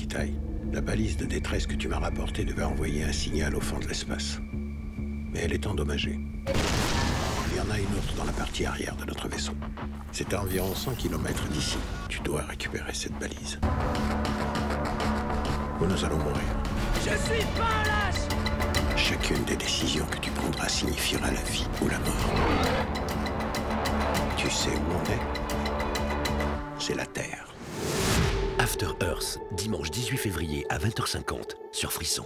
Kitai. La balise de détresse que tu m'as rapportée devait envoyer un signal au fond de l'espace. Mais elle est endommagée. Il y en a une autre dans la partie arrière de notre vaisseau. C'est à environ 100 km d'ici. Tu dois récupérer cette balise. Ou nous allons mourir? Je suis pas un lâche Chacune des décisions que tu prendras signifiera la vie ou la mort. Tu sais où on est? C'est la Terre. After Earth, dimanche 18 février à 20h50 sur Frisson.